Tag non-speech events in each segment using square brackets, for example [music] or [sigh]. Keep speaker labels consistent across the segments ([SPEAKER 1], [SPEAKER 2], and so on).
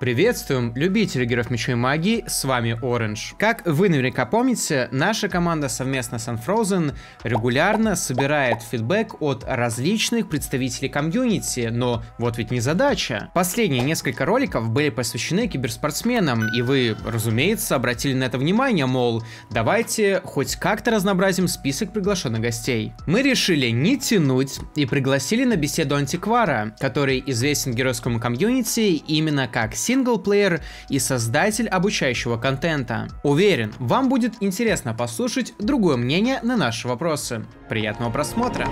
[SPEAKER 1] Приветствуем любителей героев меча и магии, с вами Orange. Как вы наверняка помните, наша команда совместно с Unfrozen регулярно собирает фидбэк от различных представителей комьюнити, но вот ведь не задача. Последние несколько роликов были посвящены киберспортсменам, и вы, разумеется, обратили на это внимание, мол, давайте хоть как-то разнообразим список приглашенных гостей. Мы решили не тянуть и пригласили на беседу антиквара, который известен геройскому комьюнити именно как синглплеер и создатель обучающего контента. Уверен, вам будет интересно послушать другое мнение на наши вопросы. Приятного просмотра!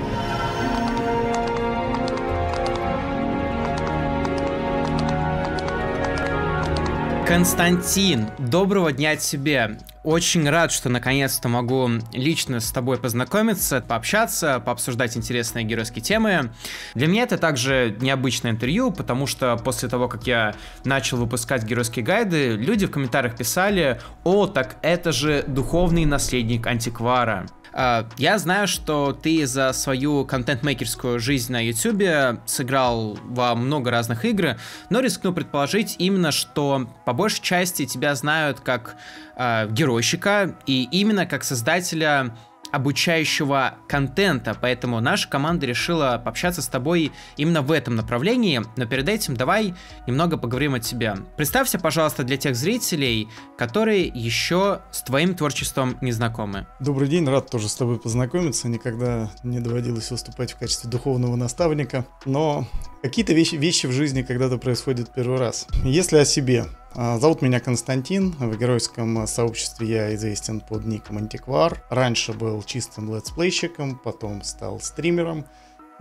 [SPEAKER 1] Константин, доброго дня тебе. Очень рад, что наконец-то могу лично с тобой познакомиться, пообщаться, пообсуждать интересные геройские темы. Для меня это также необычное интервью, потому что после того, как я начал выпускать геройские гайды, люди в комментариях писали, о, так это же духовный наследник антиквара. А, я знаю, что ты за свою контент-мейкерскую жизнь на YouTube сыграл во много разных игр, но рискну предположить именно, что по большей части тебя знают как э, геройщика и именно как создателя обучающего контента, поэтому наша команда решила пообщаться с тобой именно в этом направлении, но перед этим давай немного поговорим о тебе. Представься, пожалуйста, для тех зрителей, которые еще с твоим творчеством не знакомы.
[SPEAKER 2] Добрый день, рад тоже с тобой познакомиться, никогда не доводилось выступать в качестве духовного наставника, но какие-то вещи, вещи в жизни когда-то происходят первый раз. Если о себе, зовут меня Константин. В геройском сообществе я известен под ником Антиквар. Раньше был чистым летсплейщиком, потом стал стримером.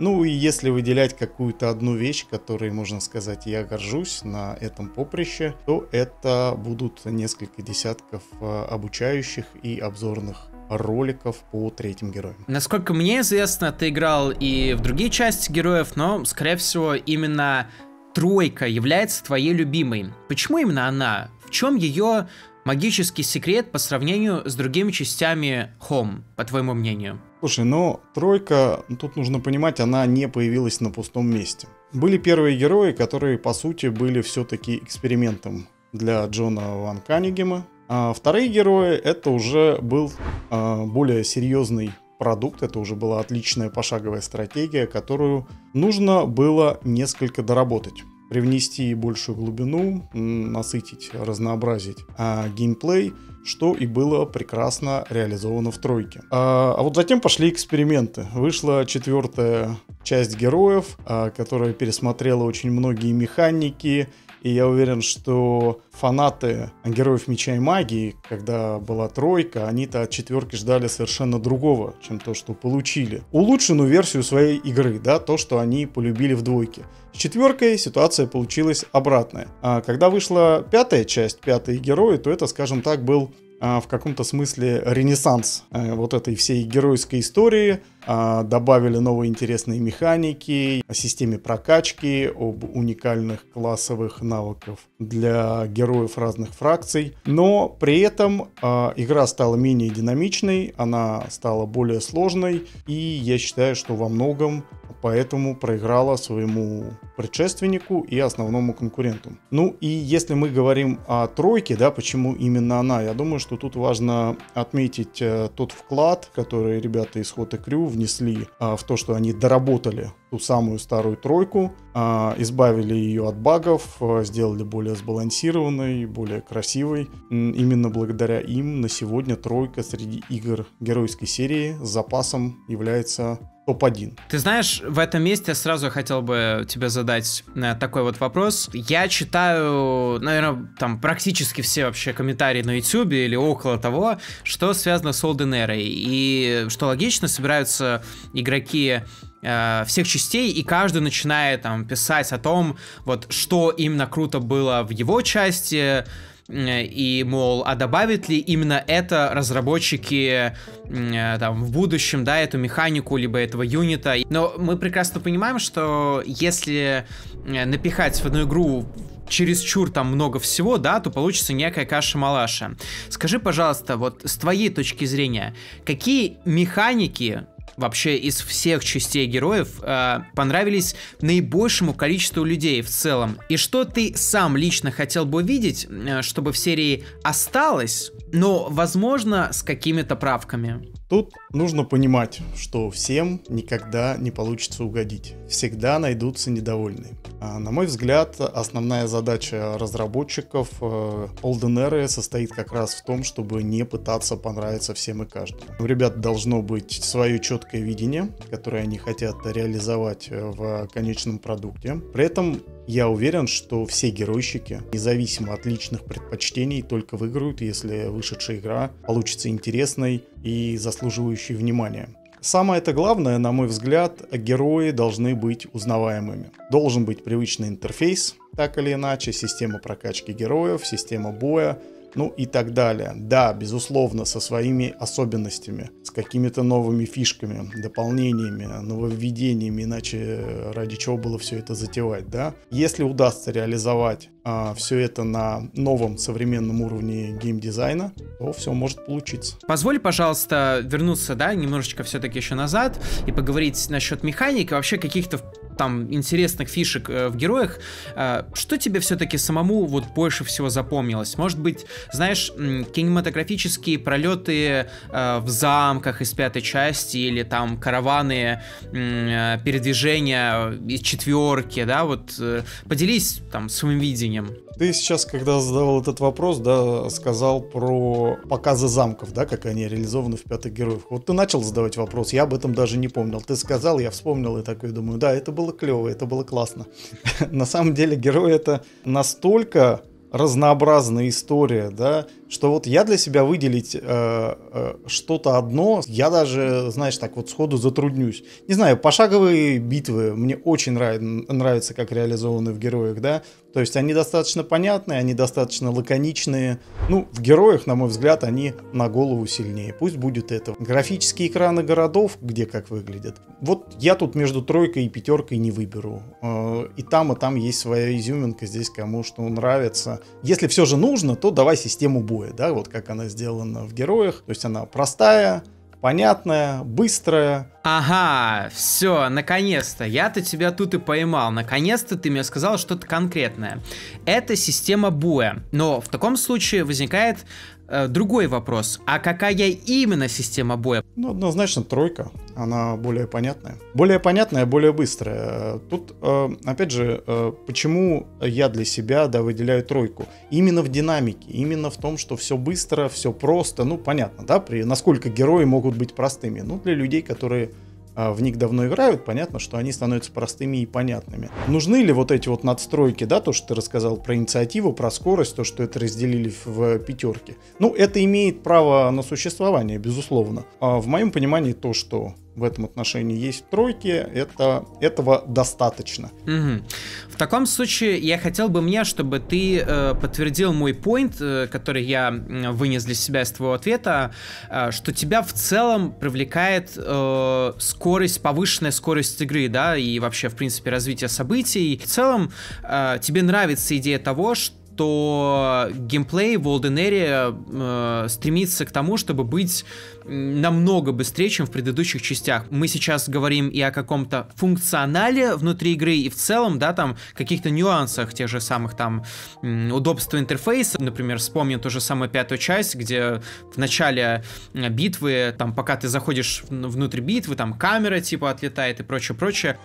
[SPEAKER 2] Ну и если выделять какую-то одну вещь, которой, можно сказать, я горжусь на этом поприще, то это будут несколько десятков а, обучающих и обзорных роликов по третьим героям.
[SPEAKER 1] Насколько мне известно, ты играл и в другие части героев, но, скорее всего, именно тройка является твоей любимой. Почему именно она? В чем ее магический секрет по сравнению с другими частями Home, по твоему мнению?
[SPEAKER 2] Слушай, ну тройка, тут нужно понимать, она не появилась на пустом месте. Были первые герои, которые по сути были все-таки экспериментом для Джона Ван Каннигема. А вторые герои это уже был а, более серьезный продукт, это уже была отличная пошаговая стратегия, которую нужно было несколько доработать привнести большую глубину, насытить, разнообразить а, геймплей, что и было прекрасно реализовано в тройке. А, а вот затем пошли эксперименты. Вышла четвертая часть героев, а, которая пересмотрела очень многие механики, и я уверен, что фанаты Героев Меча и Магии, когда была тройка, они-то от четверки ждали совершенно другого, чем то, что получили. Улучшенную версию своей игры, да, то, что они полюбили в двойке. С четверкой ситуация получилась обратная. А когда вышла пятая часть, пятые герои, то это, скажем так, был в каком-то смысле ренессанс э, вот этой всей геройской истории. А, добавили новые интересные механики, о системе прокачки, об уникальных классовых навыков для героев разных фракций. Но при этом а, игра стала менее динамичной, она стала более сложной, и я считаю, что во многом поэтому проиграла своему предшественнику и основному конкуренту. Ну и если мы говорим о тройке, да, почему именно она, я думаю, что тут важно отметить э, тот вклад, который ребята из Hot Crew внесли э, в то, что они доработали ту самую старую тройку, э, избавили ее от багов, э, сделали более сбалансированной, более красивой. Именно благодаря им на сегодня тройка среди игр геройской серии с запасом является топ-1.
[SPEAKER 1] Ты знаешь, в этом месте сразу хотел бы тебе задать э, такой вот вопрос. Я читаю, наверное, там практически все вообще комментарии на YouTube или около того, что связано с Olden Era. И что логично, собираются игроки э, всех частей, и каждый начинает там писать о том, вот что именно круто было в его части, и, мол, а добавят ли именно это разработчики э, там, в будущем, да, эту механику, либо этого юнита. Но мы прекрасно понимаем, что если э, напихать в одну игру чересчур там много всего, да, то получится некая каша-малаша. Скажи, пожалуйста, вот с твоей точки зрения, какие механики вообще из всех частей героев э, понравились наибольшему количеству людей в целом? И что ты сам лично хотел бы увидеть, э, чтобы в серии осталось, но, возможно, с какими-то правками?
[SPEAKER 2] Тут нужно понимать, что всем никогда не получится угодить. Всегда найдутся недовольные. А, на мой взгляд, основная задача разработчиков э, Olden Era состоит как раз в том, чтобы не пытаться понравиться всем и каждому. У ребят должно быть свое четкое видение, которое они хотят реализовать э, в конечном продукте. При этом я уверен, что все геройщики, независимо от личных предпочтений, только выиграют, если вышедшая игра получится интересной и заслуживающей внимания. Самое это главное, на мой взгляд, герои должны быть узнаваемыми. Должен быть привычный интерфейс, так или иначе, система прокачки героев, система боя, ну и так далее. Да, безусловно, со своими особенностями, с какими-то новыми фишками, дополнениями, нововведениями, иначе ради чего было все это затевать, да. Если удастся реализовать а, все это на новом современном уровне геймдизайна, то все может получиться.
[SPEAKER 1] Позволь, пожалуйста, вернуться, да, немножечко все-таки еще назад и поговорить насчет механики, вообще каких-то там интересных фишек э, в героях. Э, что тебе все-таки самому вот больше всего запомнилось? Может быть, знаешь, кинематографические пролеты э, в замках из пятой части или там караваны передвижения из четверки, да, вот поделись там своим видением.
[SPEAKER 2] Ты сейчас, когда задавал этот вопрос, да, сказал про показы замков, да, как они реализованы в пятых героях. Вот ты начал задавать вопрос, я об этом даже не помнил. Ты сказал, я вспомнил и такой думаю, да, это было клево, это было классно. [laughs] На самом деле герой это настолько разнообразная история, да, что вот я для себя выделить э, э, что-то одно, я даже, знаешь, так вот сходу затруднюсь. Не знаю, пошаговые битвы мне очень нрав, нравятся, как реализованы в героях, да, то есть они достаточно понятные, они достаточно лаконичные. Ну, в героях, на мой взгляд, они на голову сильнее. Пусть будет это. Графические экраны городов, где как выглядят. Вот я тут между тройкой и пятеркой не выберу. Э, и там, и там есть своя изюминка, здесь кому что нравится. Если все же нужно, то давай систему боя да, вот как она сделана в героях. То есть она простая, понятная, быстрая.
[SPEAKER 1] Ага, все, наконец-то. Я-то тебя тут и поймал. Наконец-то ты мне сказал что-то конкретное. Это система боя. Но в таком случае возникает другой вопрос. А какая именно система боя?
[SPEAKER 2] Ну, однозначно тройка. Она более понятная. Более понятная, более быстрая. Тут, э, опять же, э, почему я для себя да, выделяю тройку? Именно в динамике, именно в том, что все быстро, все просто. Ну, понятно, да, при, насколько герои могут быть простыми. Ну, для людей, которые в них давно играют, понятно, что они становятся простыми и понятными. Нужны ли вот эти вот надстройки, да, то, что ты рассказал про инициативу, про скорость, то, что это разделили в пятерке? Ну, это имеет право на существование, безусловно. А в моем понимании то, что в этом отношении есть тройки, это, этого достаточно.
[SPEAKER 1] Угу. В таком случае я хотел бы мне, чтобы ты э, подтвердил мой point, э, который я вынес для себя из твоего ответа, э, что тебя в целом привлекает э, скорость, повышенная скорость игры, да, и вообще, в принципе, развитие событий. В целом э, тебе нравится идея того, что что геймплей в Olden э, стремится к тому, чтобы быть намного быстрее, чем в предыдущих частях. Мы сейчас говорим и о каком-то функционале внутри игры, и в целом, да, там, каких-то нюансах тех же самых там удобства интерфейса. Например, вспомним ту же самую пятую часть, где в начале битвы, там, пока ты заходишь внутрь битвы, там камера типа отлетает и прочее, прочее.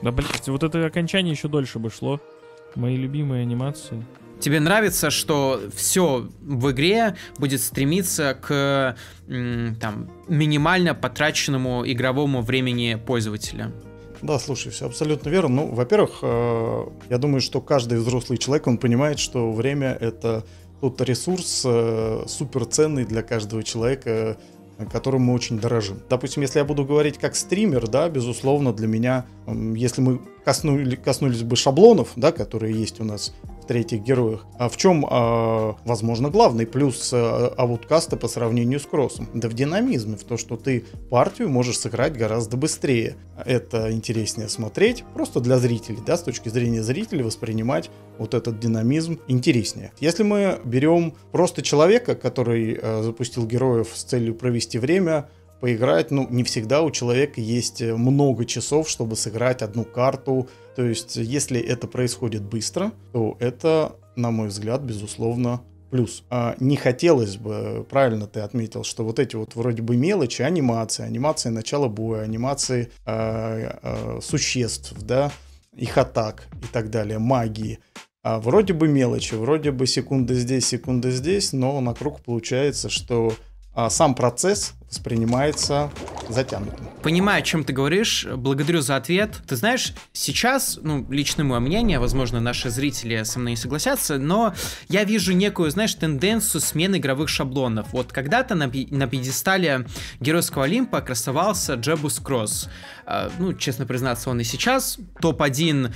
[SPEAKER 3] Да, блядь, вот это окончание еще дольше бы шло. Мои любимые анимации.
[SPEAKER 1] Тебе нравится, что все в игре будет стремиться к там, минимально потраченному игровому времени пользователя?
[SPEAKER 2] Да, слушай, все абсолютно верно. Ну, во-первых, э, я думаю, что каждый взрослый человек, он понимает, что время это тот ресурс э, суперценный для каждого человека, которым мы очень дорожим. Допустим, если я буду говорить как стример, да, безусловно, для меня, если мы коснули, коснулись бы шаблонов, да, которые есть у нас третьих героях, а в чем, а, возможно, главный плюс а, ауткаста по сравнению с кроссом? Да в динамизме, в то, что ты партию можешь сыграть гораздо быстрее. Это интереснее смотреть, просто для зрителей, да, с точки зрения зрителей воспринимать вот этот динамизм интереснее. Если мы берем просто человека, который э, запустил героев с целью провести время, поиграть, ну, не всегда у человека есть много часов, чтобы сыграть одну карту. То есть, если это происходит быстро, то это, на мой взгляд, безусловно, плюс. А не хотелось бы, правильно ты отметил, что вот эти вот вроде бы мелочи, анимации, анимации начала боя, анимации э, э, существ, да, их атак и так далее, магии. А вроде бы мелочи, вроде бы секунды здесь, секунды здесь, но на круг получается, что а, сам процесс воспринимается затянутым.
[SPEAKER 1] Понимаю, о чем ты говоришь. Благодарю за ответ. Ты знаешь, сейчас, ну, лично мое мнение, возможно, наши зрители со мной не согласятся, но я вижу некую, знаешь, тенденцию смены игровых шаблонов. Вот когда-то на, на пьедестале Геройского Олимпа красовался Джебус Кросс. А, ну, честно признаться, он и сейчас топ-1.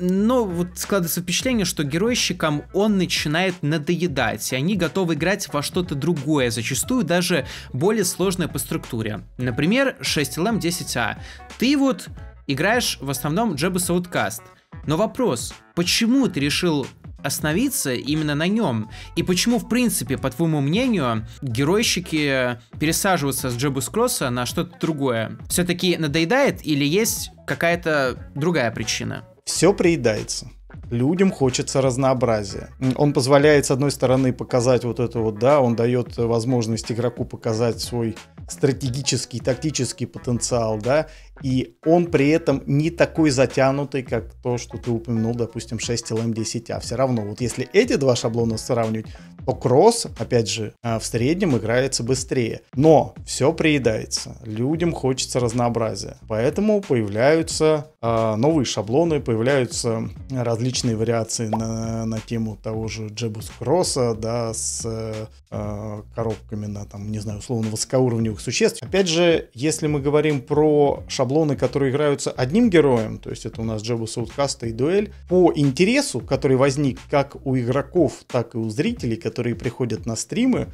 [SPEAKER 1] Но вот складывается впечатление, что геройщикам он начинает надоедать, и они готовы играть во что-то другое, зачастую даже более сложное сложная по структуре. Например, 6LM10A. Ты вот играешь в основном Jabba Outcast. Но вопрос, почему ты решил остановиться именно на нем? И почему, в принципе, по твоему мнению, геройщики пересаживаются с Джебус Кросса на что-то другое? Все-таки надоедает или есть какая-то другая причина?
[SPEAKER 2] Все приедается людям хочется разнообразия. Он позволяет, с одной стороны, показать вот это вот, да, он дает возможность игроку показать свой стратегический, тактический потенциал, да, и он при этом не такой затянутый, как то, что ты упомянул, допустим, 6 LM10, а все равно, вот если эти два шаблона сравнивать, то кросс, опять же, а, в среднем играется быстрее. Но все приедается, людям хочется разнообразия, поэтому появляются э, новые шаблоны, появляются различные вариации на, на тему того же Джебус Кросса, да, с э, коробками на, там, не знаю, условно, высокоуровневых существ. Опять же, если мы говорим про шаблоны, которые играются одним героем, то есть это у нас Джеба Сауткаста и Дуэль, по интересу, который возник как у игроков, так и у зрителей, которые приходят на стримы,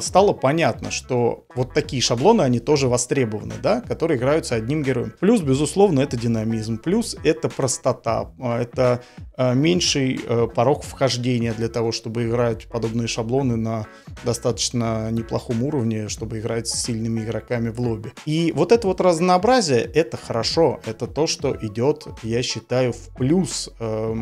[SPEAKER 2] стало понятно, что вот такие шаблоны, они тоже востребованы, да, которые играются одним героем. Плюс, безусловно, это динамизм, плюс это простота, а, это а, меньший порог вхождения для того, чтобы играть подобные шаблоны на достаточно неплохом уровне, чтобы играть с сильными игроками в лобби. И вот это вот разнообразие, это хорошо, это то, что идет, я считаю, в плюс э,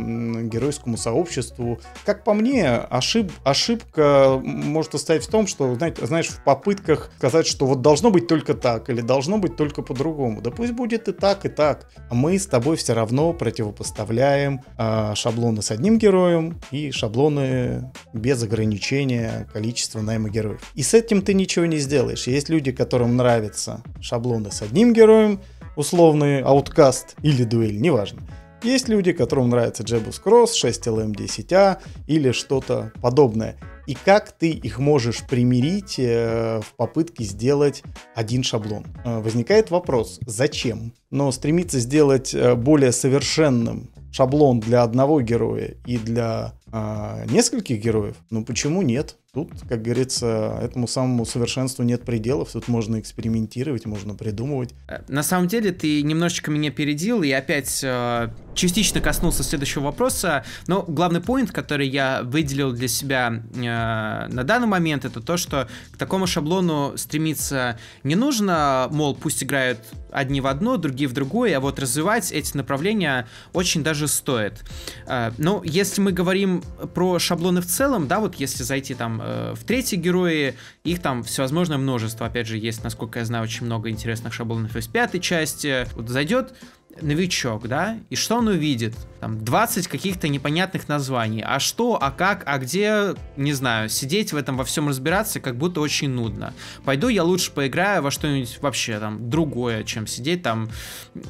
[SPEAKER 2] геройскому сообществу. Как по мне, ошиб, ошибка может оставить в том, что, знаешь, в попытках сказать, что вот должно быть только так или должно быть только по-другому. Да пусть будет и так, и так. А мы с тобой все равно противопоставляем э, шаблоны с одним героем и шаблоны без ограничения количества найма героев. И с этим ты ничего не сделаешь. Есть люди, которым нравятся шаблоны с одним героем, условный ауткаст или дуэль, неважно. Есть люди, которым нравится Jebus Cross, 6LM10A или что-то подобное и как ты их можешь примирить э, в попытке сделать один шаблон. Э, возникает вопрос, зачем? Но стремиться сделать э, более совершенным шаблон для одного героя и для э, нескольких героев, ну почему нет? Тут, как говорится, этому самому совершенству нет пределов, тут можно экспериментировать, можно придумывать.
[SPEAKER 1] На самом деле ты немножечко меня передил и опять э, частично коснулся следующего вопроса, но главный поинт, который я выделил для себя э, на данный момент, это то, что к такому шаблону стремиться не нужно, мол, пусть играют одни в одно, другие в другое, а вот развивать эти направления очень даже стоит. Э, но если мы говорим про шаблоны в целом, да, вот если зайти там э, в третьи герои, их там всевозможное множество, опять же, есть, насколько я знаю, очень много интересных шаблонов из пятой части. Вот зайдет новичок, да, и что он увидит? Там 20 каких-то непонятных названий. А что, а как, а где, не знаю, сидеть в этом во всем разбираться, как будто очень нудно. Пойду я лучше поиграю во что-нибудь вообще там другое, чем сидеть там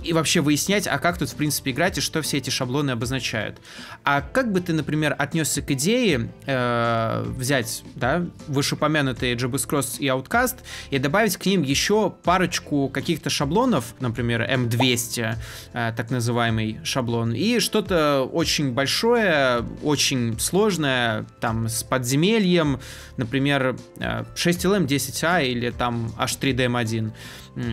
[SPEAKER 1] и вообще выяснять, а как тут в принципе играть и что все эти шаблоны обозначают. А как бы ты, например, отнесся к идее э, взять, да, вышеупомянутые JBoss Cross и Outcast и добавить к ним еще парочку каких-то шаблонов, например, M200, Э, так называемый шаблон, и что-то очень большое, очень сложное, там, с подземельем, например, 6LM 10A или там H3DM1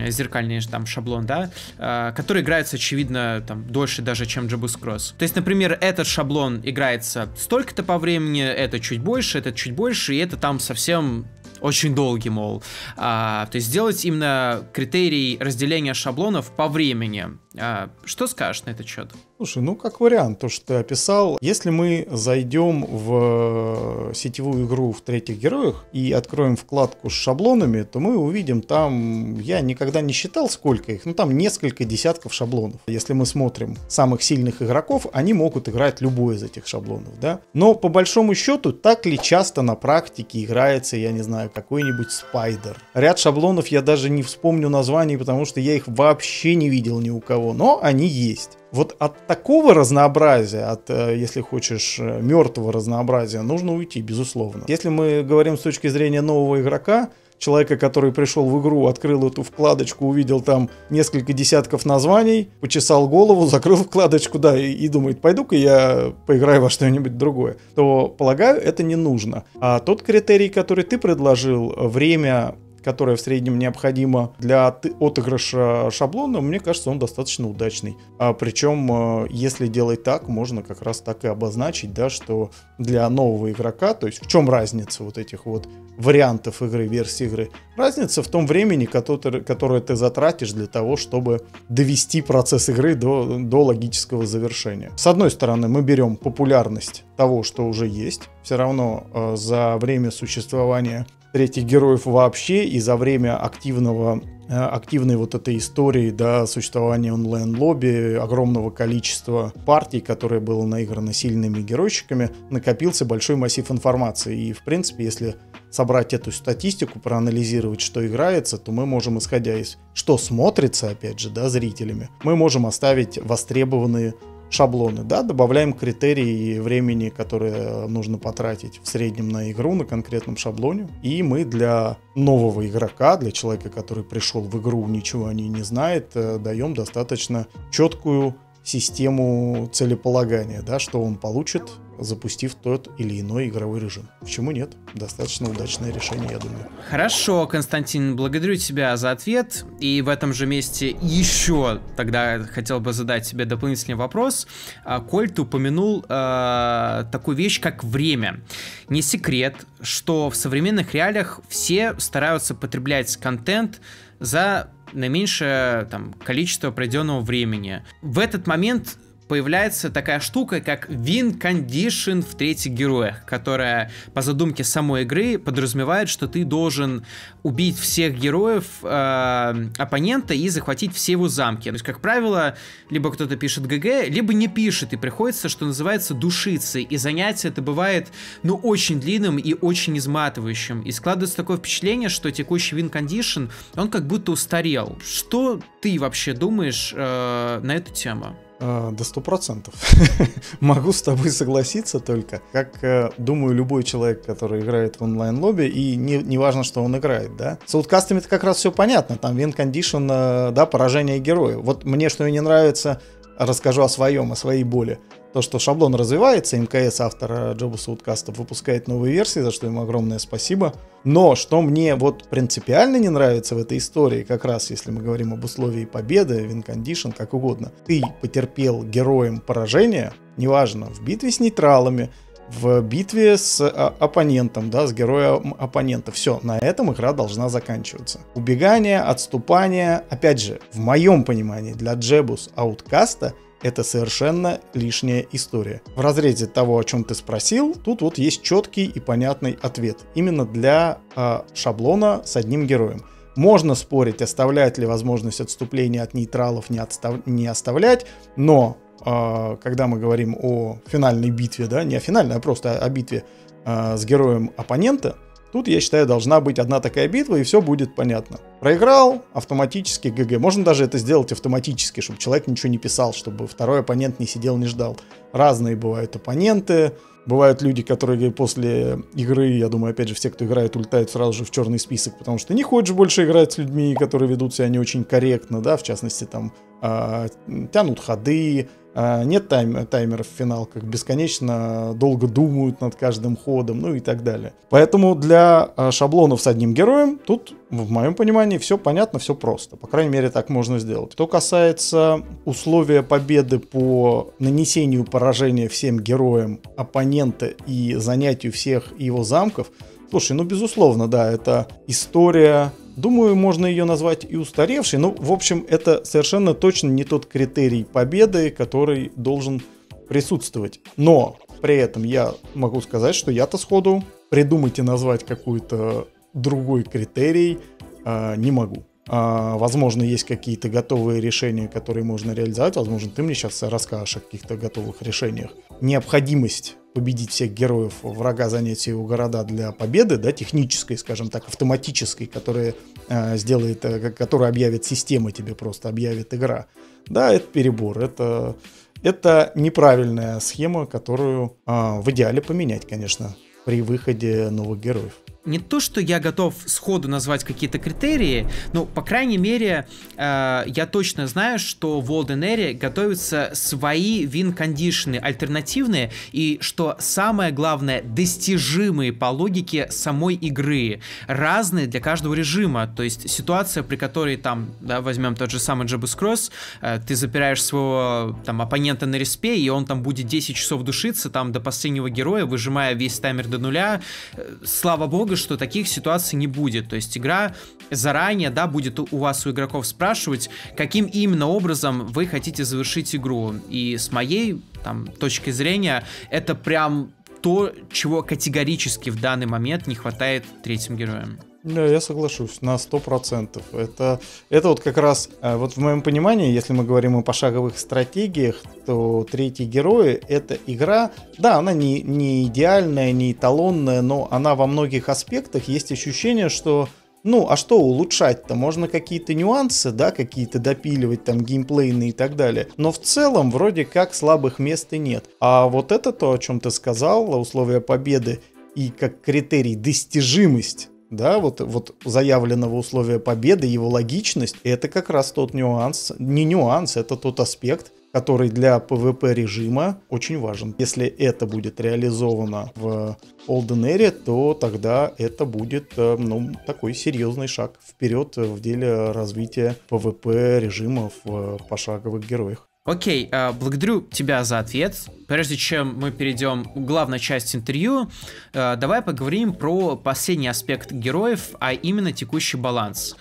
[SPEAKER 1] зеркальный там шаблон, да, э, который играется, очевидно, там, дольше даже, чем Jabus Cross. То есть, например, этот шаблон играется столько-то по времени, это чуть больше, этот чуть больше, и это там совсем очень долгий, мол. А, то есть сделать именно критерий разделения шаблонов по времени. А, что скажешь на этот счет?
[SPEAKER 2] Слушай, ну как вариант, то, что ты описал, если мы зайдем в сетевую игру в третьих героях и откроем вкладку с шаблонами, то мы увидим там, я никогда не считал сколько их, ну там несколько десятков шаблонов. Если мы смотрим самых сильных игроков, они могут играть любой из этих шаблонов, да. Но по большому счету, так ли часто на практике играется, я не знаю, какой-нибудь спайдер. Ряд шаблонов я даже не вспомню названий, потому что я их вообще не видел ни у кого, но они есть. Вот от такого разнообразия, от, э, если хочешь, э, мертвого разнообразия, нужно уйти, безусловно. Если мы говорим с точки зрения нового игрока, человека, который пришел в игру, открыл эту вкладочку, увидел там несколько десятков названий, почесал голову, [laughs] закрыл вкладочку, да, и, и думает, пойду-ка я поиграю во что-нибудь другое, то, полагаю, это не нужно. А тот критерий, который ты предложил, время которая в среднем необходима для отыгрыша шаблона, мне кажется, он достаточно удачный. А причем, э, если делать так, можно как раз так и обозначить, да, что для нового игрока, то есть в чем разница вот этих вот вариантов игры, версий игры? Разница в том времени, которое, которое ты затратишь для того, чтобы довести процесс игры до, до логического завершения. С одной стороны, мы берем популярность того, что уже есть. Все равно э, за время существования третьих героев вообще и за время активного э, активной вот этой истории, да, существования онлайн-лобби, огромного количества партий, которые было наиграно сильными геройщиками, накопился большой массив информации. И, в принципе, если собрать эту статистику, проанализировать, что играется, то мы можем, исходя из что смотрится, опять же, да, зрителями, мы можем оставить востребованные шаблоны, да, добавляем критерии времени, которые нужно потратить в среднем на игру на конкретном шаблоне, и мы для нового игрока, для человека, который пришел в игру, ничего о ней не знает, э, даем достаточно четкую систему целеполагания, да, что он получит, запустив тот или иной игровой режим. Почему нет? Достаточно удачное решение, я думаю.
[SPEAKER 1] Хорошо, Константин, благодарю тебя за ответ. И в этом же месте еще тогда хотел бы задать тебе дополнительный вопрос. А, Коль, ты упомянул э, такую вещь, как время. Не секрет, что в современных реалиях все стараются потреблять контент за наименьшее там, количество проведенного времени. В этот момент появляется такая штука, как win condition в третьих героях, которая по задумке самой игры подразумевает, что ты должен убить всех героев э, оппонента и захватить все его замки. То есть, как правило, либо кто-то пишет ГГ, либо не пишет, и приходится, что называется, душиться. И занятие это бывает, ну, очень длинным и очень изматывающим. И складывается такое впечатление, что текущий win condition, он как будто устарел. Что ты вообще думаешь э, на эту тему?
[SPEAKER 2] А, до сто процентов. [laughs] Могу с тобой согласиться только. Как, э, думаю, любой человек, который играет в онлайн-лобби, и не, не важно, что он играет, да. С ауткастами это как раз все понятно. Там win condition, э, да, поражение героя. Вот мне что не нравится, расскажу о своем, о своей боли то, что шаблон развивается, МКС, автора Джоба Сауткастов, выпускает новые версии, за что ему огромное спасибо. Но что мне вот принципиально не нравится в этой истории, как раз если мы говорим об условии победы, вин-кондишн, как угодно, ты потерпел героем поражения, неважно, в битве с нейтралами, в битве с а, оппонентом, да, с героем оппонента. Все, на этом игра должна заканчиваться. Убегание, отступание, опять же, в моем понимании, для Джебус Ауткаста – это совершенно лишняя история. В разрезе того, о чем ты спросил, тут вот есть четкий и понятный ответ. Именно для э, шаблона с одним героем. Можно спорить, оставлять ли возможность отступления от нейтралов, не, отстав... не оставлять, но э, когда мы говорим о финальной битве, да, не о финальной, а просто о битве э, с героем оппонента, Тут, я считаю, должна быть одна такая битва, и все будет понятно. Проиграл, автоматически ГГ. Можно даже это сделать автоматически, чтобы человек ничего не писал, чтобы второй оппонент не сидел, не ждал. Разные бывают оппоненты. Бывают люди, которые после игры, я думаю, опять же, все, кто играет, улетают сразу же в черный список, потому что не хочешь больше играть с людьми, которые ведут себя не очень корректно, да, в частности, там, э, тянут ходы, нет тайм, таймеров в финалках, бесконечно долго думают над каждым ходом, ну и так далее. Поэтому для а, шаблонов с одним героем тут, в моем понимании, все понятно, все просто. По крайней мере, так можно сделать. Что касается условия победы по нанесению поражения всем героям оппонента и занятию всех его замков, Слушай, ну безусловно, да, это история Думаю, можно ее назвать и устаревшей. Ну, в общем, это совершенно точно не тот критерий победы, который должен присутствовать. Но при этом я могу сказать, что я-то сходу придумать и назвать какой-то другой критерий э, не могу. А, возможно, есть какие-то готовые решения, которые можно реализовать. Возможно, ты мне сейчас расскажешь о каких-то готовых решениях. Необходимость победить всех героев, врага занять его города для победы, да, технической, скажем так, автоматической, которая э, сделает, э, которая объявит система тебе просто, объявит игра. Да, это перебор, это, это неправильная схема, которую э, в идеале поменять, конечно, при выходе новых героев
[SPEAKER 1] не то, что я готов сходу назвать какие-то критерии, но, по крайней мере, э, я точно знаю, что в Olden готовятся свои вин-кондишны альтернативные, и что самое главное, достижимые по логике самой игры, разные для каждого режима. То есть ситуация, при которой там, да, возьмем тот же самый Джабус Кросс, э, ты запираешь своего там оппонента на респе, и он там будет 10 часов душиться там до последнего героя, выжимая весь таймер до нуля. Э, слава богу, что таких ситуаций не будет. То есть игра заранее, да, будет у вас, у игроков спрашивать, каким именно образом вы хотите завершить игру. И с моей там, точки зрения, это прям то, чего категорически в данный момент не хватает третьим героям.
[SPEAKER 2] Да, я соглашусь на 100%. Это, это вот как раз, э, вот в моем понимании, если мы говорим о пошаговых стратегиях, то третий герой — это игра, да, она не, не идеальная, не эталонная, но она во многих аспектах есть ощущение, что ну, а что улучшать-то? Можно какие-то нюансы, да, какие-то допиливать, там, геймплейные и так далее. Но в целом, вроде как, слабых мест и нет. А вот это то, о чем ты сказал, условия победы и как критерий достижимость да, вот, вот заявленного условия победы, его логичность, это как раз тот нюанс, не нюанс, это тот аспект, который для PvP режима очень важен. Если это будет реализовано в Olden Area, то тогда это будет э, ну, такой серьезный шаг вперед в деле развития PvP режимов в пошаговых героях.
[SPEAKER 1] Окей, э, благодарю тебя за ответ. Прежде чем мы перейдем к главной части интервью, э, давай поговорим про последний аспект героев, а именно текущий баланс.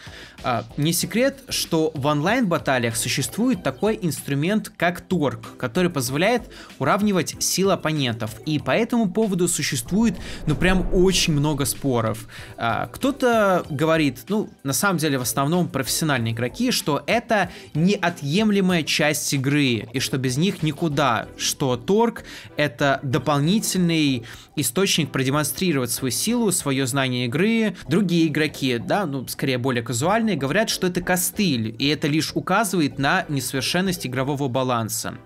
[SPEAKER 1] А, не секрет, что в онлайн-баталиях существует такой инструмент, как торг, который позволяет уравнивать силы оппонентов. И по этому поводу существует, ну, прям очень много споров. А, кто-то говорит, ну, на самом деле, в основном профессиональные игроки, что это неотъемлемая часть игры, и что без них никуда, что торг — это дополнительный источник продемонстрировать свою силу, свое знание игры. Другие игроки, да, ну, скорее более казуальные, профессиональные говорят, что это костыль, и это лишь указывает на несовершенность игрового баланса.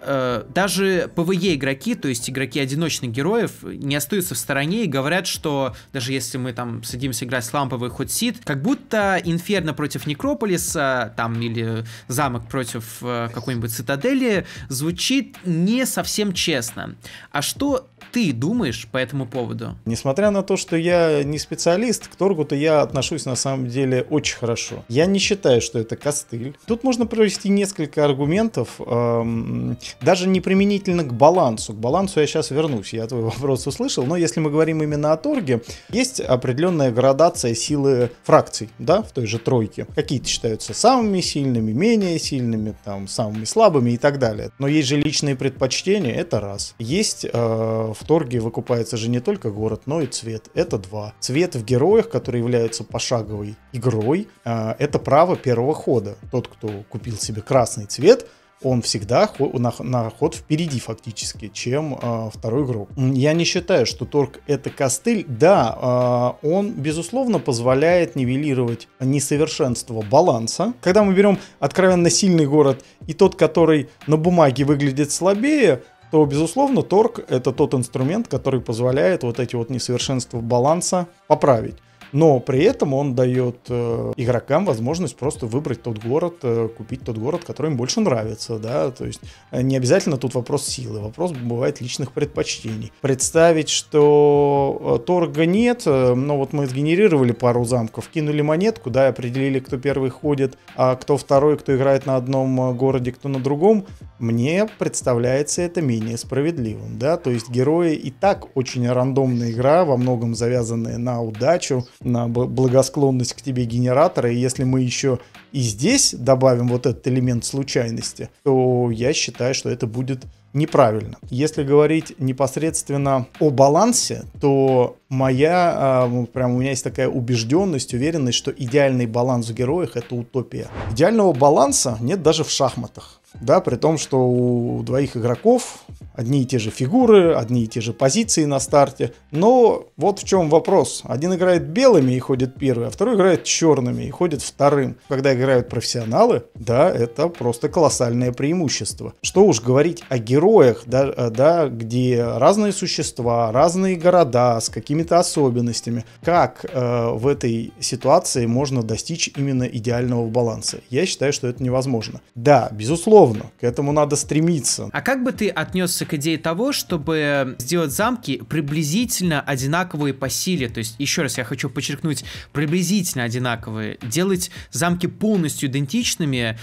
[SPEAKER 1] Э, даже PvE игроки, то есть игроки одиночных героев, не остаются в стороне и говорят, что даже если мы там садимся играть в ламповый hot seat, как будто Инферно против Некрополиса, там, или замок против э, какой-нибудь цитадели, звучит не совсем честно. А что ты думаешь по этому поводу?
[SPEAKER 2] Несмотря на то, что я не специалист, к торгу-то я отношусь на самом деле очень хорошо. Я не считаю, что это костыль. Тут можно провести несколько аргументов, эм, даже не применительно к балансу. К балансу я сейчас вернусь, я твой [laughs] вопрос услышал, но если мы говорим именно о торге, есть определенная градация силы фракций, да, в той же тройке. Какие-то считаются самыми сильными, менее сильными, там, самыми слабыми и так далее. Но есть же личные предпочтения, это раз. Есть э, в торге выкупается же не только город, но и цвет. Это два. Цвет в героях, который является пошаговой игрой, э, это право первого хода. Тот, кто купил себе красный цвет, он всегда на, ход впереди фактически, чем э, второй игрок. Я не считаю, что торг это костыль. Да, э, он безусловно позволяет нивелировать несовершенство баланса. Когда мы берем откровенно сильный город и тот, который на бумаге выглядит слабее, то, безусловно, торг — это тот инструмент, который позволяет вот эти вот несовершенства баланса поправить. Но при этом он дает э, игрокам возможность просто выбрать тот город, э, купить тот город, который им больше нравится, да, то есть э, не обязательно тут вопрос силы, вопрос бывает личных предпочтений. Представить, что э, торга нет, э, но вот мы сгенерировали пару замков, кинули монетку, да, определили, кто первый ходит, а кто второй, кто играет на одном э, городе, кто на другом, мне представляется это менее справедливым, да, то есть герои и так очень рандомная игра, во многом завязанная на удачу, на благосклонность к тебе генератора, и если мы еще и здесь добавим вот этот элемент случайности, то я считаю, что это будет неправильно. Если говорить непосредственно о балансе, то моя, а, прям у меня есть такая убежденность, уверенность, что идеальный баланс в героях это утопия. Идеального баланса нет даже в шахматах да, при том, что у двоих игроков одни и те же фигуры, одни и те же позиции на старте, но вот в чем вопрос. Один играет белыми и ходит первый, а второй играет черными и ходит вторым. Когда играют профессионалы, да, это просто колоссальное преимущество. Что уж говорить о героях, да, да где разные существа, разные города с какими-то особенностями. Как э, в этой ситуации можно достичь именно идеального баланса? Я считаю, что это невозможно. Да, безусловно, Безусловно, к этому надо стремиться.
[SPEAKER 1] А как бы ты отнесся к идее того, чтобы сделать замки приблизительно одинаковые по силе? То есть, еще раз я хочу подчеркнуть, приблизительно одинаковые. Делать замки полностью идентичными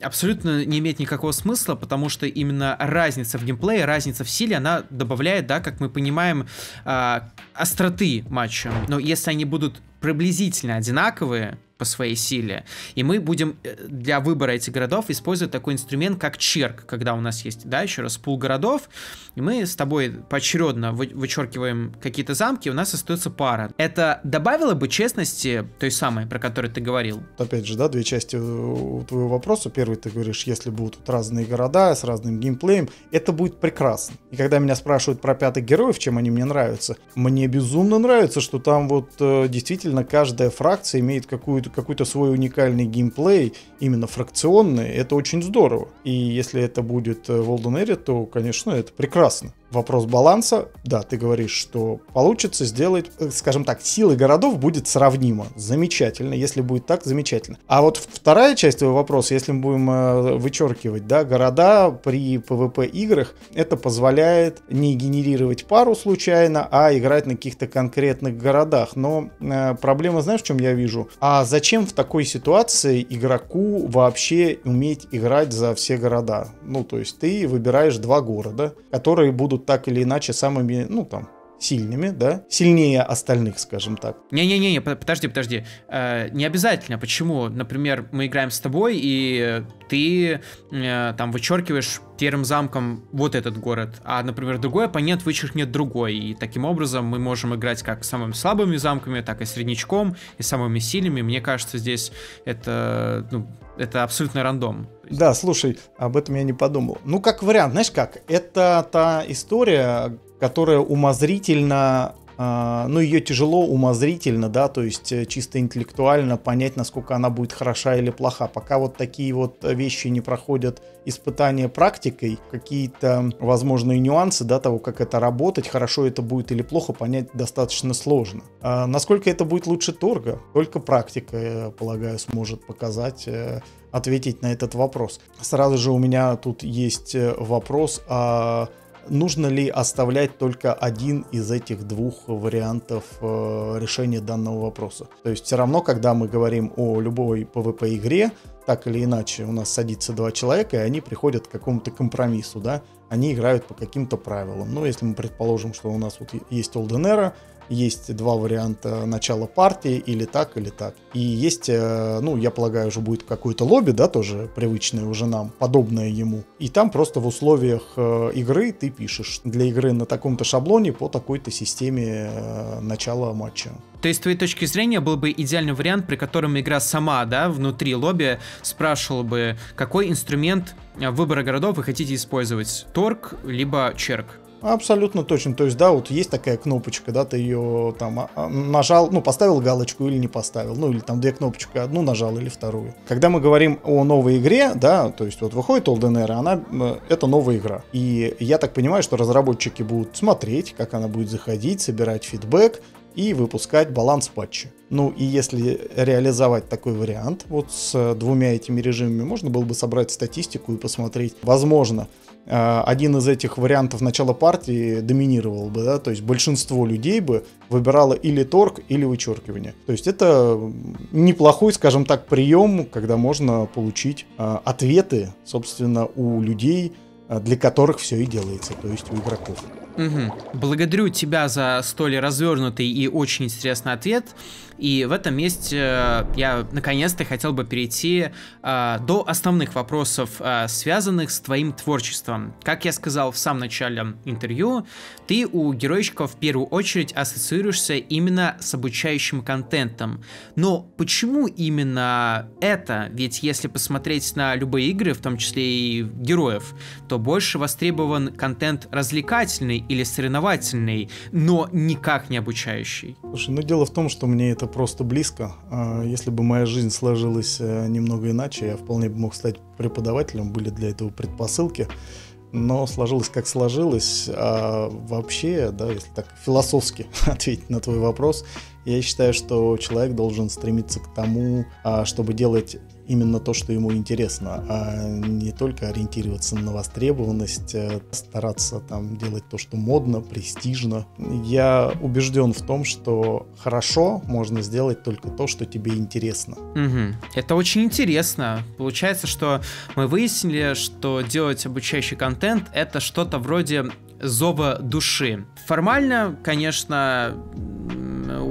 [SPEAKER 1] абсолютно не имеет никакого смысла, потому что именно разница в геймплее, разница в силе, она добавляет, да, как мы понимаем, э, остроты матча. Но если они будут приблизительно одинаковые, по своей силе. И мы будем э, для выбора этих городов использовать такой инструмент, как черк, когда у нас есть, да, еще раз, пул городов, и мы с тобой поочередно вычеркиваем какие-то замки, у нас остается пара. Это добавило бы честности той самой, про которую ты говорил?
[SPEAKER 2] Опять же, да, две части твоего вопроса. Первый, ты говоришь, если будут разные города с разным геймплеем, это будет прекрасно. И когда меня спрашивают про пятых героев, чем они мне нравятся, мне безумно нравится, что там вот э, действительно каждая фракция имеет какую-то какой-то свой уникальный геймплей, именно фракционный, это очень здорово. И если это будет э, в Olden то, конечно, это прекрасно. Вопрос баланса, да, ты говоришь, что получится сделать, э, скажем так, силы городов будет сравнимо. Замечательно, если будет так, замечательно. А вот вторая часть твоего вопроса, если мы будем э, вычеркивать, да, города при PvP играх, это позволяет не генерировать пару случайно, а играть на каких-то конкретных городах. Но э, проблема, знаешь, в чем я вижу? А зачем в такой ситуации игроку вообще уметь играть за все города? Ну, то есть ты выбираешь два города, которые будут будут так или иначе самыми, ну там, сильными, да, сильнее остальных, скажем так.
[SPEAKER 1] Не-не-не, подожди, подожди. Э, не обязательно. Почему? Например, мы играем с тобой, и ты э, там вычеркиваешь первым замком вот этот город, а, например, другой оппонент вычеркнет другой, и таким образом мы можем играть как самыми слабыми замками, так и среднячком, и самыми сильными. Мне кажется, здесь это, ну, это абсолютно рандом.
[SPEAKER 2] Да, слушай, об этом я не подумал. Ну, как вариант, знаешь как, это та история, которая умозрительно а, ну, ее тяжело умозрительно, да, то есть э, чисто интеллектуально понять, насколько она будет хороша или плоха. Пока вот такие вот вещи не проходят испытания практикой, какие-то возможные нюансы, да, того, как это работать, хорошо это будет или плохо, понять достаточно сложно. А насколько это будет лучше торга, только практика, я полагаю, сможет показать э, ответить на этот вопрос. Сразу же у меня тут есть э, вопрос о нужно ли оставлять только один из этих двух вариантов э, решения данного вопроса. То есть все равно, когда мы говорим о любой PvP игре, так или иначе у нас садится два человека, и они приходят к какому-то компромиссу, да, они играют по каким-то правилам. Ну, если мы предположим, что у нас вот есть Era, есть два варианта начала партии, или так, или так. И есть, э, ну, я полагаю, уже будет какое-то лобби, да, тоже привычное уже нам, подобное ему. И там просто в условиях э, игры ты пишешь для игры на таком-то шаблоне по такой-то системе э, начала матча.
[SPEAKER 1] То есть, с твоей точки зрения, был бы идеальный вариант, при котором игра сама, да, внутри лобби спрашивала бы, какой инструмент выбора городов вы хотите использовать, торг либо черк.
[SPEAKER 2] Абсолютно точно. То есть, да, вот есть такая кнопочка, да, ты ее там а, а, нажал, ну, поставил галочку или не поставил. Ну, или там две кнопочки, одну нажал или вторую. Когда мы говорим о новой игре, да, то есть вот выходит Olden Era, она, это новая игра. И я так понимаю, что разработчики будут смотреть, как она будет заходить, собирать фидбэк, и выпускать баланс патчи. Ну и если реализовать такой вариант, вот с двумя этими режимами, можно было бы собрать статистику и посмотреть, возможно, э, один из этих вариантов начала партии доминировал бы, да, то есть большинство людей бы выбирало или торг, или вычеркивание. То есть это неплохой, скажем так, прием, когда можно получить э, ответы, собственно, у людей, э, для которых все и делается, то есть у игроков.
[SPEAKER 1] Угу. Благодарю тебя за столь развернутый и очень интересный ответ. И в этом месте э, я наконец-то хотел бы перейти э, до основных вопросов, э, связанных с твоим творчеством. Как я сказал в самом начале интервью, ты у героичков в первую очередь ассоциируешься именно с обучающим контентом. Но почему именно это? Ведь если посмотреть на любые игры, в том числе и героев, то больше востребован контент развлекательный или соревновательный, но никак не обучающий.
[SPEAKER 2] Слушай, ну дело в том, что мне это просто близко. А, если бы моя жизнь сложилась э, немного иначе, я вполне бы мог стать преподавателем, были для этого предпосылки. Но сложилось как сложилось. А вообще, да, если так философски [laughs] ответить на твой вопрос, я считаю, что человек должен стремиться к тому, а, чтобы делать именно то, что ему интересно, а не только ориентироваться на востребованность, э, стараться там делать то, что модно, престижно. Я убежден в том, что хорошо можно сделать только то, что тебе интересно.
[SPEAKER 1] Угу. Это очень интересно. Получается, что мы выяснили, что делать обучающий контент это что-то вроде зова души. Формально, конечно,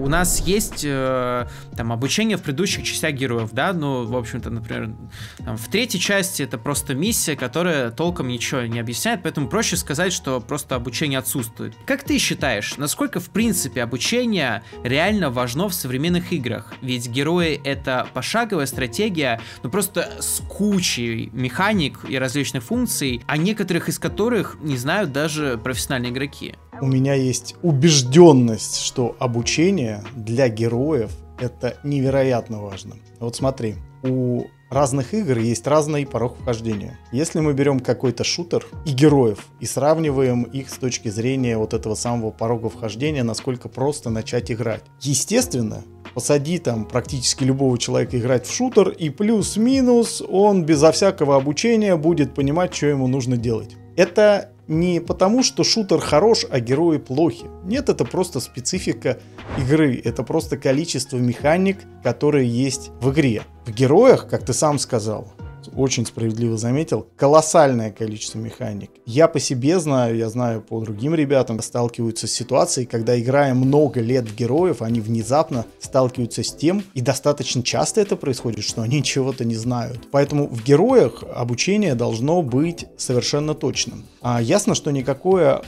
[SPEAKER 1] у нас есть э, там обучение в предыдущих частях героев, да, ну, в общем-то, например, там, в третьей части это просто миссия, которая толком ничего не объясняет, поэтому проще сказать, что просто обучение отсутствует. Как ты считаешь, насколько в принципе обучение реально важно в современных играх? Ведь герои это пошаговая стратегия, ну просто с кучей механик и различных функций, а некоторых из которых не знают даже профессиональные игроки
[SPEAKER 2] у меня есть убежденность, что обучение для героев это невероятно важно. Вот смотри, у разных игр есть разный порог вхождения. Если мы берем какой-то шутер и героев и сравниваем их с точки зрения вот этого самого порога вхождения, насколько просто начать играть. Естественно, посади там практически любого человека играть в шутер, и плюс-минус он безо всякого обучения будет понимать, что ему нужно делать. Это не потому, что шутер хорош, а герои плохи. Нет, это просто специфика игры. Это просто количество механик, которые есть в игре. В героях, как ты сам сказал, очень справедливо заметил, колоссальное количество механик. Я по себе знаю, я знаю по другим ребятам, сталкиваются с ситуацией, когда играя много лет героев, они внезапно сталкиваются с тем, и достаточно часто это происходит, что они чего-то не знают. Поэтому в героях обучение должно быть совершенно точным. А ясно, что никакое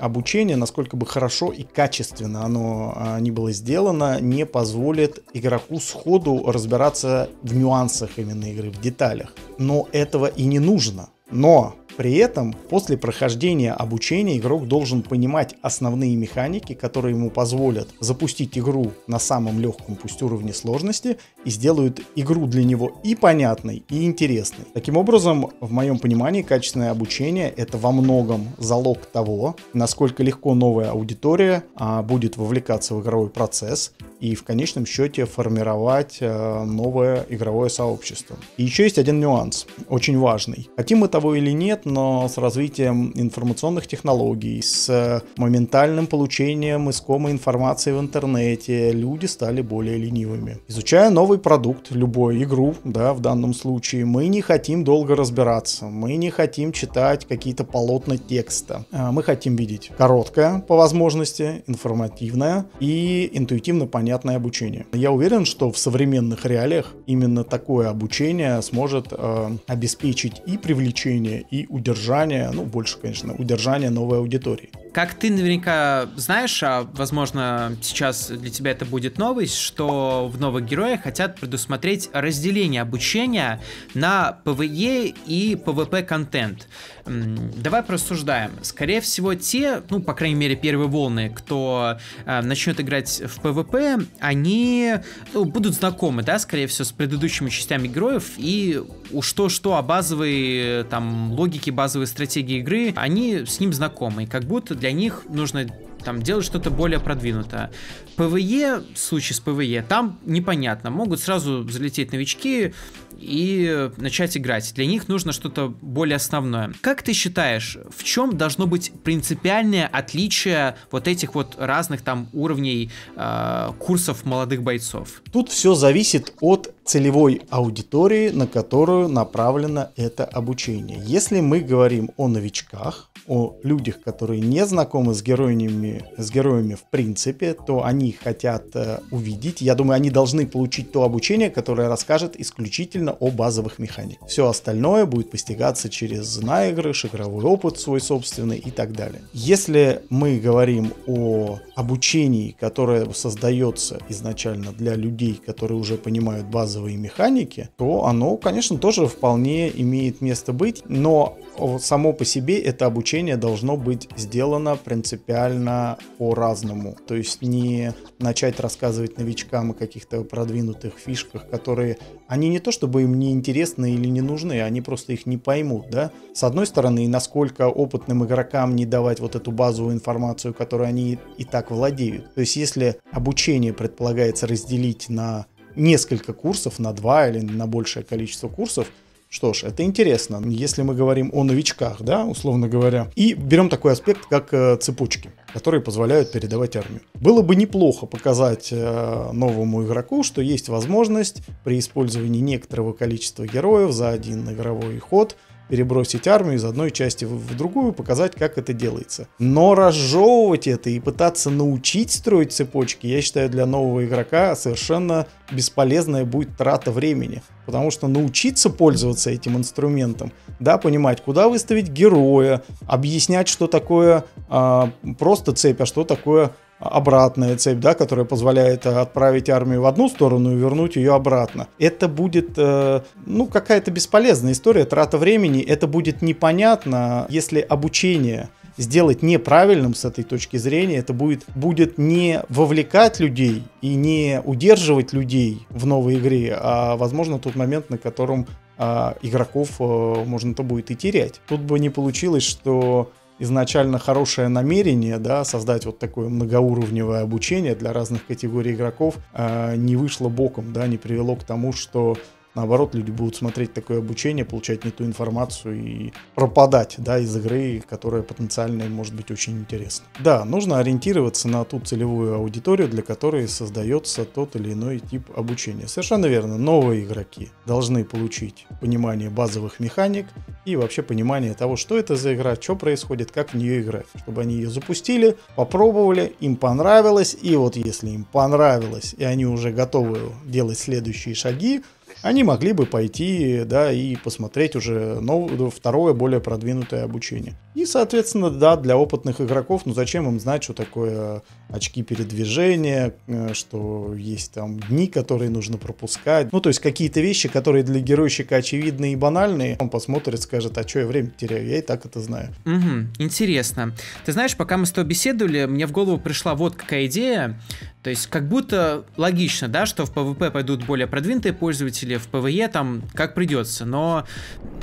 [SPEAKER 2] обучение, насколько бы хорошо и качественно оно а, не было сделано, не позволит игроку сходу разбираться в нюансах именно игры, в деталях. Но этого и не нужно. Но при этом, после прохождения обучения, игрок должен понимать основные механики, которые ему позволят запустить игру на самом легком, пусть уровне сложности, и сделают игру для него и понятной, и интересной. Таким образом, в моем понимании, качественное обучение — это во многом залог того, насколько легко новая аудитория а, будет вовлекаться в игровой процесс и в конечном счете формировать а, новое игровое сообщество. И еще есть один нюанс, очень важный. Хотим мы того или нет, но с развитием информационных технологий, с моментальным получением искомой информации в интернете, люди стали более ленивыми. Изучая новый продукт, любую игру, да, в данном случае, мы не хотим долго разбираться, мы не хотим читать какие-то полотна текста. А мы хотим видеть короткое, по возможности, информативное и интуитивно понятное обучение. Я уверен, что в современных реалиях именно такое обучение сможет э, обеспечить и привлечение, и удержание, ну, больше, конечно, удержание новой аудитории.
[SPEAKER 1] Как ты наверняка знаешь, а возможно сейчас для тебя это будет новость, что в новых героях хотят предусмотреть разделение обучения на PvE и PvP контент. Давай просуждаем. Скорее всего, те, ну, по крайней мере, первые волны, кто э, начнет играть в PvP, они ну, будут знакомы, да, скорее всего, с предыдущими частями героев, и уж то-что, а базовые, там, логики, базовые стратегии игры, они с ним знакомы, и как будто для них нужно там делать что-то более продвинутое. PvE, в случае с PvE, там непонятно. Могут сразу залететь новички, и начать играть. Для них нужно что-то более основное. Как ты считаешь, в чем должно быть принципиальное отличие вот этих вот разных там уровней э, курсов молодых бойцов?
[SPEAKER 2] Тут все зависит от целевой аудитории, на которую направлено это обучение. Если мы говорим о новичках, о людях, которые не знакомы с героями, с героями в принципе, то они хотят э, увидеть, я думаю, они должны получить то обучение, которое расскажет исключительно о базовых механиках. Все остальное будет постигаться через наигрыш, игровой опыт свой собственный и так далее. Если мы говорим о обучении, которое создается изначально для людей, которые уже понимают базовые механики, то оно, конечно, тоже вполне имеет место быть, но само по себе это обучение должно быть сделано принципиально по-разному. То есть не начать рассказывать новичкам о каких-то продвинутых фишках, которые они не то чтобы им не интересны или не нужны, они просто их не поймут, да. С одной стороны, насколько опытным игрокам не давать вот эту базовую информацию, которую они и так владеют. То есть если обучение предполагается разделить на несколько курсов, на два или на большее количество курсов, что ж, это интересно, если мы говорим о новичках, да, условно говоря. И берем такой аспект, как э, цепочки, которые позволяют передавать армию. Было бы неплохо показать э, новому игроку, что есть возможность при использовании некоторого количества героев за один игровой ход – перебросить армию из одной части в другую, показать, как это делается. Но разжевывать это и пытаться научить строить цепочки, я считаю, для нового игрока совершенно бесполезная будет трата времени. Потому что научиться пользоваться этим инструментом, да, понимать, куда выставить героя, объяснять, что такое э, просто цепь, а что такое обратная цепь, да, которая позволяет э, отправить армию в одну сторону и вернуть ее обратно. Это будет, э, ну, какая-то бесполезная история, трата времени. Это будет непонятно, если обучение сделать неправильным с этой точки зрения, это будет, будет не вовлекать людей и не удерживать людей в новой игре, а, возможно, тот момент, на котором а, игроков а, можно-то будет и терять. Тут бы не получилось, что изначально хорошее намерение, да, создать вот такое многоуровневое обучение для разных категорий игроков, э, не вышло боком, да, не привело к тому, что Наоборот, люди будут смотреть такое обучение, получать не ту информацию и пропадать да, из игры, которая потенциально может быть очень интересна. Да, нужно ориентироваться на ту целевую аудиторию, для которой создается тот или иной тип обучения. Совершенно верно, новые игроки должны получить понимание базовых механик и вообще понимание того, что это за игра, что происходит, как в нее играть. Чтобы они ее запустили, попробовали, им понравилось, и вот если им понравилось, и они уже готовы делать следующие шаги, они могли бы пойти, да, и посмотреть уже новое, второе, более продвинутое обучение. И, соответственно, да, для опытных игроков, ну зачем им знать, что такое очки передвижения, э, что есть там дни, которые нужно пропускать. Ну, то есть какие-то вещи, которые для геройщика очевидны и банальные, он посмотрит, скажет, а что я время теряю, я и так это знаю.
[SPEAKER 1] Угу, интересно. Ты знаешь, пока мы с тобой беседовали, мне в голову пришла вот какая идея. То есть как будто логично, да, что в PvP пойдут более продвинутые пользователи, в PvE там как придется, но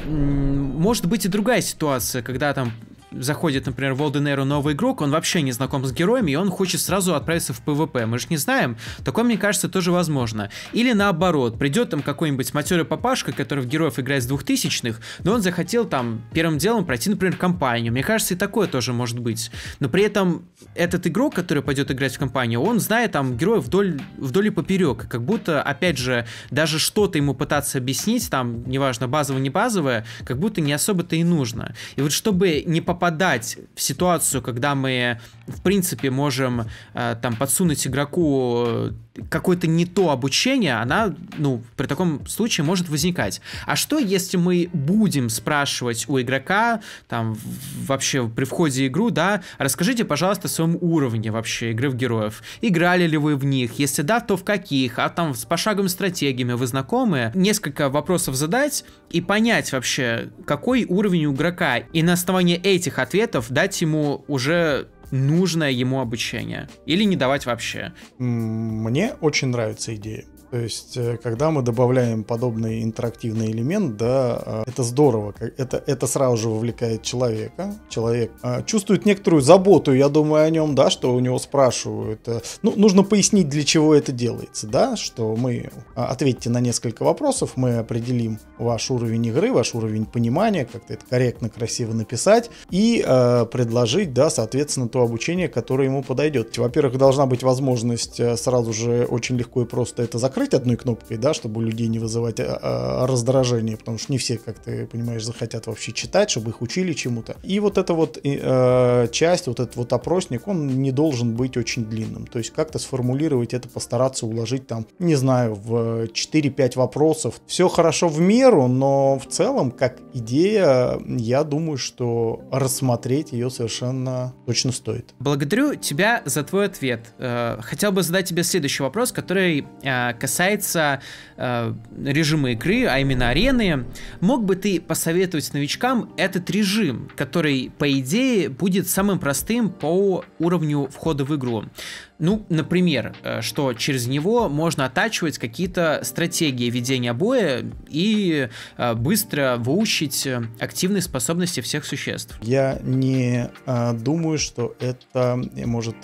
[SPEAKER 1] может быть и другая ситуация, когда там заходит, например, в Olden Er у новый игрок, он вообще не знаком с героями, и он хочет сразу отправиться в PvP. Мы же не знаем. Такое, мне кажется, тоже возможно. Или наоборот, придет там какой-нибудь матерый папашка, который в героев играет с двухтысячных, но он захотел там первым делом пройти, например, кампанию. Мне кажется, и такое тоже может быть. Но при этом этот игрок, который пойдет играть в кампанию, он знает там героев вдоль, вдоль и поперек. Как будто, опять же, даже что-то ему пытаться объяснить, там, неважно, базовое, не базовое, как будто не особо-то и нужно. И вот чтобы не попасть попадать в ситуацию, когда мы, в принципе, можем э, там подсунуть игроку э, какое-то не то обучение, она, ну, при таком случае может возникать. А что, если мы будем спрашивать у игрока, там, вообще при входе в игру, да, расскажите, пожалуйста, о своем уровне вообще игры в героев. Играли ли вы в них? Если да, то в каких? А там с пошаговыми стратегиями вы знакомы? Несколько вопросов задать и понять вообще, какой уровень у игрока. И на основании этих ответов дать ему уже нужное ему обучение. Или не давать вообще.
[SPEAKER 2] Мне очень нравится идея. То есть, э, когда мы добавляем подобный интерактивный элемент, да, э, это здорово. Это, это сразу же вовлекает человека. Человек э, чувствует некоторую заботу, я думаю, о нем, да, что у него спрашивают. Ну, нужно пояснить, для чего это делается, да, что мы ответьте на несколько вопросов, мы определим ваш уровень игры, ваш уровень понимания, как-то это корректно, красиво написать и э, предложить, да, соответственно, то обучение, которое ему подойдет. Во-первых, должна быть возможность сразу же очень легко и просто это закрыть закрыть одной кнопкой, да, чтобы у людей не вызывать а, а, раздражение, потому что не все, как ты понимаешь, захотят вообще читать, чтобы их учили чему-то. И вот эта вот э, часть, вот этот вот опросник, он не должен быть очень длинным. То есть как-то сформулировать это, постараться уложить там, не знаю, в 4-5 вопросов. Все хорошо в меру, но в целом, как идея, я думаю, что рассмотреть ее совершенно точно стоит.
[SPEAKER 1] Благодарю тебя за твой ответ. Э, хотел бы задать тебе следующий вопрос, который э, касается э, режима игры, а именно арены, мог бы ты посоветовать новичкам этот режим, который, по идее, будет самым простым по уровню входа в игру? Ну, например, э, что через него можно оттачивать какие-то стратегии ведения боя и э, быстро выучить э, активные способности всех существ.
[SPEAKER 2] Я не думаю, что это может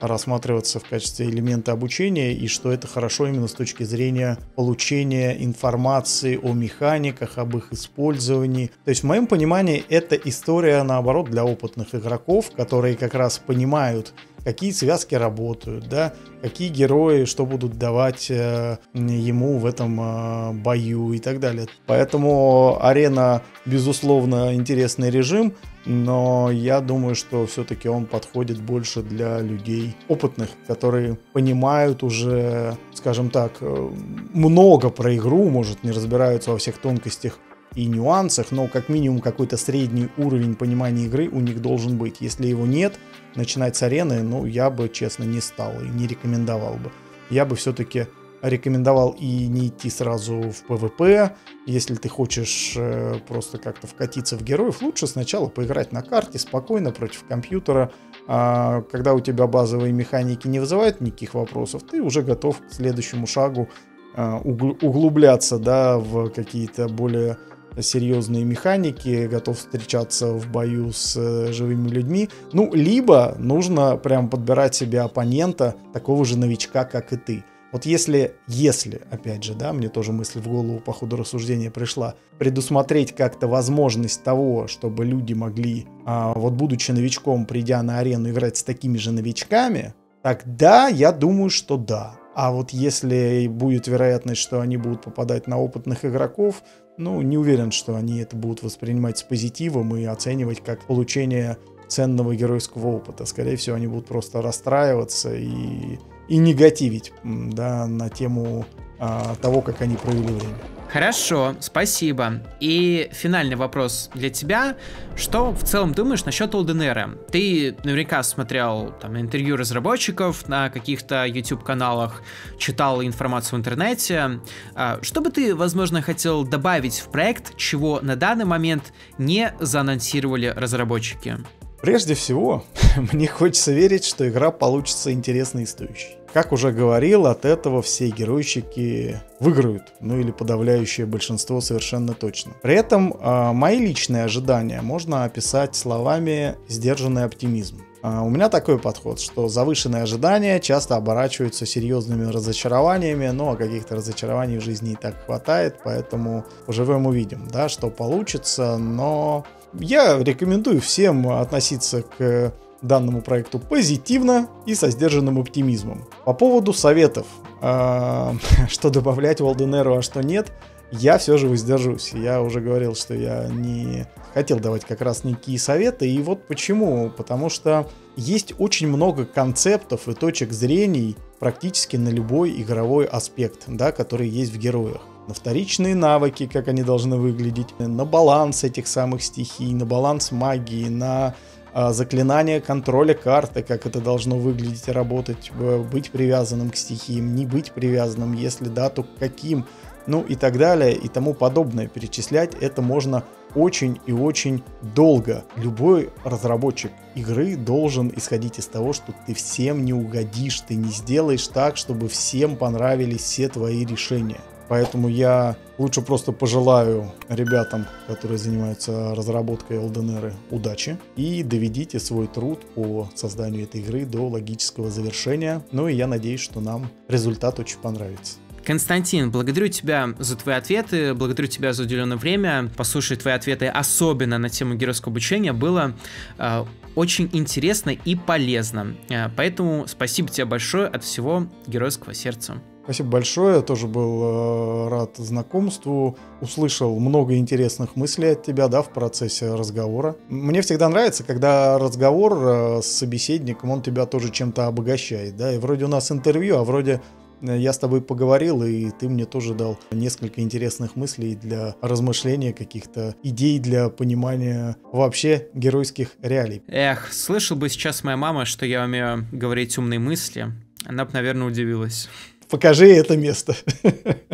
[SPEAKER 2] рассматриваться в качестве элемента обучения и что это хорошо именно с точки зрения получения информации о механиках, об их использовании. То есть в моем понимании это история наоборот для опытных игроков, которые как раз понимают какие связки работают, да, какие герои что будут давать э, ему в этом э, бою и так далее. Поэтому арена, безусловно, интересный режим, но я думаю, что все-таки он подходит больше для людей опытных, которые понимают уже, скажем так, э, много про игру, может, не разбираются во всех тонкостях и нюансах, но как минимум какой-то средний уровень понимания игры у них должен быть. Если его нет, начинать с арены, ну, я бы, честно, не стал и не рекомендовал бы. Я бы все-таки рекомендовал и не идти сразу в PvP. Если ты хочешь э, просто как-то вкатиться в героев, лучше сначала поиграть на карте спокойно против компьютера. А когда у тебя базовые механики не вызывают никаких вопросов, ты уже готов к следующему шагу э, углубляться да, в какие-то более серьезные механики, готов встречаться в бою с э, живыми людьми. Ну, либо нужно прям подбирать себе оппонента, такого же новичка, как и ты. Вот если, если, опять же, да, мне тоже мысль в голову по ходу рассуждения пришла, предусмотреть как-то возможность того, чтобы люди могли, а, вот будучи новичком, придя на арену, играть с такими же новичками, тогда я думаю, что да. А вот если будет вероятность, что они будут попадать на опытных игроков, ну, не уверен, что они это будут воспринимать с позитивом и оценивать как получение ценного геройского опыта. Скорее всего, они будут просто расстраиваться и, и негативить да, на тему а, того, как они провели время.
[SPEAKER 1] Хорошо, спасибо. И финальный вопрос для тебя. Что в целом думаешь насчет Олденера? Ты наверняка смотрел там интервью разработчиков на каких-то YouTube-каналах, читал информацию в интернете. А, что бы ты, возможно, хотел добавить в проект, чего на данный момент не заанонсировали разработчики?
[SPEAKER 2] Прежде всего, [laughs] мне хочется верить, что игра получится интересной и стоящей. Как уже говорил, от этого все геройщики выиграют, ну или подавляющее большинство совершенно точно. При этом э, мои личные ожидания можно описать словами «сдержанный оптимизм». Uh, у меня такой подход, что завышенные ожидания часто оборачиваются серьезными разочарованиями, но ну, а каких-то разочарований в жизни и так хватает, поэтому поживем увидим, да, что получится, но я рекомендую всем относиться к данному проекту позитивно и со сдержанным оптимизмом. По поводу советов, а, [laughs] что добавлять в Алденеру, а что нет, я все же воздержусь. Я уже говорил, что я не хотел давать как раз никакие советы. И вот почему. Потому что есть очень много концептов и точек зрений практически на любой игровой аспект, да, который есть в героях на вторичные навыки, как они должны выглядеть, на баланс этих самых стихий, на баланс магии, на а, заклинание контроля карты, как это должно выглядеть и работать, быть привязанным к стихиям, не быть привязанным, если да, то к каким, ну и так далее, и тому подобное. Перечислять это можно очень и очень долго. Любой разработчик игры должен исходить из того, что ты всем не угодишь, ты не сделаешь так, чтобы всем понравились все твои решения. Поэтому я лучше просто пожелаю ребятам, которые занимаются разработкой LDNR, удачи и доведите свой труд по созданию этой игры до логического завершения. Ну и я надеюсь, что нам результат очень понравится.
[SPEAKER 1] Константин, благодарю тебя за твои ответы, благодарю тебя за уделенное время. Послушать твои ответы, особенно на тему геройского обучения, было э, очень интересно и полезно. Э, поэтому спасибо тебе большое от всего геройского сердца.
[SPEAKER 2] Спасибо большое, я тоже был э, рад знакомству, услышал много интересных мыслей от тебя, да, в процессе разговора. Мне всегда нравится, когда разговор э, с собеседником, он тебя тоже чем-то обогащает, да, и вроде у нас интервью, а вроде э, я с тобой поговорил, и ты мне тоже дал несколько интересных мыслей для размышления, каких-то идей для понимания вообще геройских реалий.
[SPEAKER 1] Эх, слышал бы сейчас моя мама, что я умею говорить умные мысли, она бы, наверное, удивилась.
[SPEAKER 2] Покажи это место. [laughs]